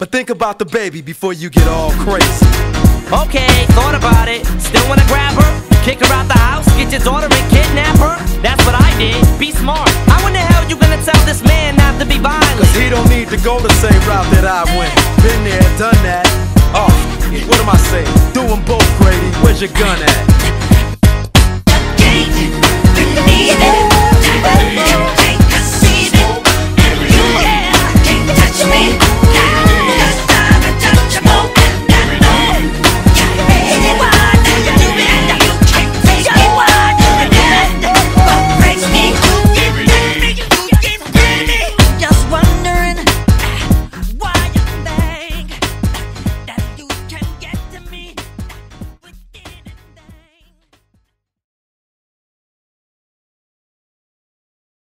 But think about the baby before you get all crazy. Okay, thought about it. Still wanna grab her? Kick her out the house? Get your daughter and kidnap her? That's what I did. Be smart. How in the hell you gonna tell this man not to be violent? Cause he don't need to go the same route that I went. Been there, done that. Oh, what am I saying? Doing both, Grady. Where's your gun at?